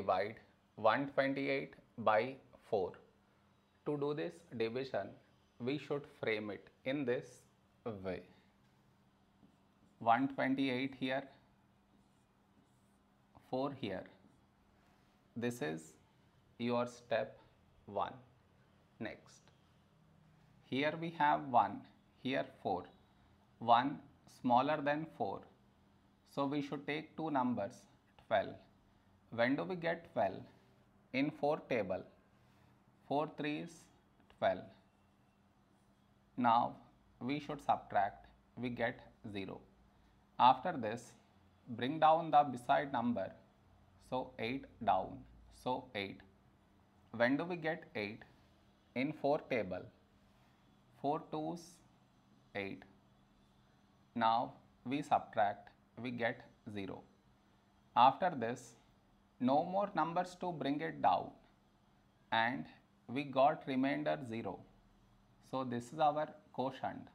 divide 128 by 4. To do this division, we should frame it in this way. 128 here, 4 here. This is your step 1. Next. Here we have 1, here 4. 1 smaller than 4. So we should take two numbers 12. When do we get 12? In 4 table. 4 3 is 12. Now we should subtract. We get 0. After this, bring down the beside number. So 8 down. So 8. When do we get 8? In 4 table. 4 2s 8. Now we subtract. We get 0. After this, no more numbers to bring it down and we got remainder 0. So this is our quotient